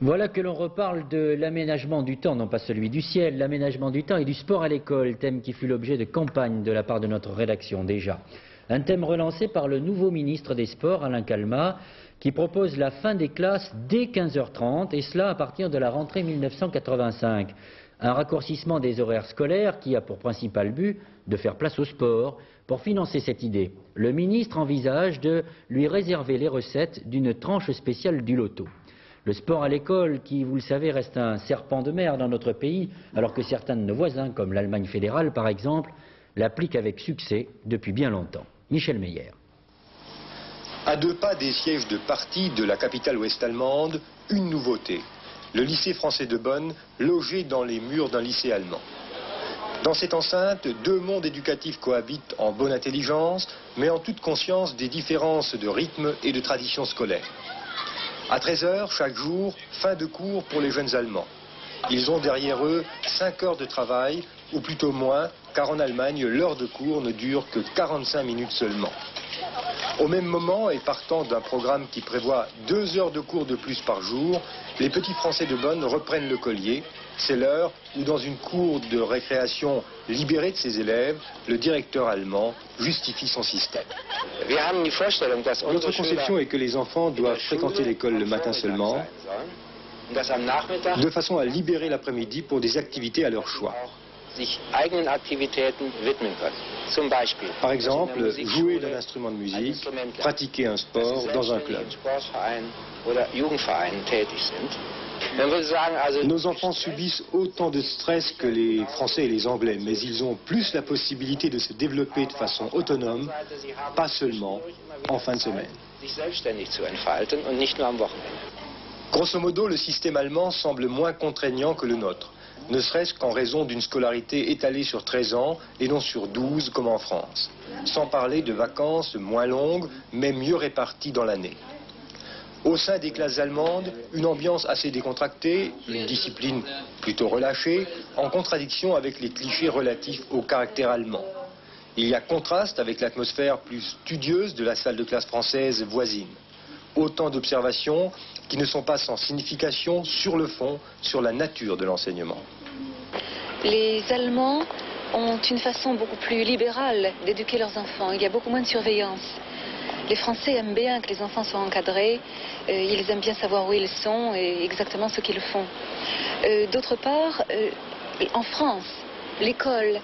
Voilà que l'on reparle de l'aménagement du temps, non pas celui du ciel, l'aménagement du temps et du sport à l'école, thème qui fut l'objet de campagne de la part de notre rédaction déjà. Un thème relancé par le nouveau ministre des Sports, Alain Calma, qui propose la fin des classes dès 15h30, et cela à partir de la rentrée 1985. Un raccourcissement des horaires scolaires qui a pour principal but de faire place au sport. Pour financer cette idée, le ministre envisage de lui réserver les recettes d'une tranche spéciale du loto. Le sport à l'école, qui, vous le savez, reste un serpent de mer dans notre pays, alors que certains de nos voisins, comme l'Allemagne fédérale par exemple, l'appliquent avec succès depuis bien longtemps. Michel Meyer. À deux pas des sièges de parti de la capitale ouest-allemande, une nouveauté. Le lycée français de Bonn, logé dans les murs d'un lycée allemand. Dans cette enceinte, deux mondes éducatifs cohabitent en bonne intelligence, mais en toute conscience des différences de rythme et de tradition scolaire. À 13h, chaque jour, fin de cours pour les jeunes Allemands. Ils ont derrière eux 5 heures de travail, ou plutôt moins, car en Allemagne, l'heure de cours ne dure que 45 minutes seulement. Au même moment, et partant d'un programme qui prévoit 2 heures de cours de plus par jour, les petits Français de Bonn reprennent le collier. C'est l'heure où, dans une cour de récréation libérée de ses élèves, le directeur allemand justifie son système. Notre conception est que les enfants doivent fréquenter l'école le matin seulement, de façon à libérer l'après-midi pour des activités à leur choix. Par exemple, jouer d'un instrument de musique, pratiquer un sport dans un club. Nos enfants subissent autant de stress que les Français et les Anglais, mais ils ont plus la possibilité de se développer de façon autonome, pas seulement en fin de semaine. Grosso modo, le système allemand semble moins contraignant que le nôtre, ne serait-ce qu'en raison d'une scolarité étalée sur 13 ans et non sur 12 comme en France, sans parler de vacances moins longues mais mieux réparties dans l'année. Au sein des classes allemandes, une ambiance assez décontractée, une discipline plutôt relâchée, en contradiction avec les clichés relatifs au caractère allemand. Il y a contraste avec l'atmosphère plus studieuse de la salle de classe française voisine. Autant d'observations qui ne sont pas sans signification sur le fond, sur la nature de l'enseignement. Les Allemands ont une façon beaucoup plus libérale d'éduquer leurs enfants. Il y a beaucoup moins de surveillance. Les Français aiment bien que les enfants soient encadrés, euh, ils aiment bien savoir où ils sont et exactement ce qu'ils font. Euh, d'autre part, euh, en France, l'école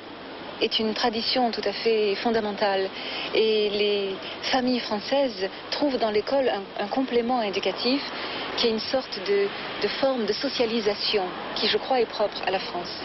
est une tradition tout à fait fondamentale et les familles françaises trouvent dans l'école un, complément éducatif qui est une sorte de forme de socialisation qui, je crois, est propre à la France.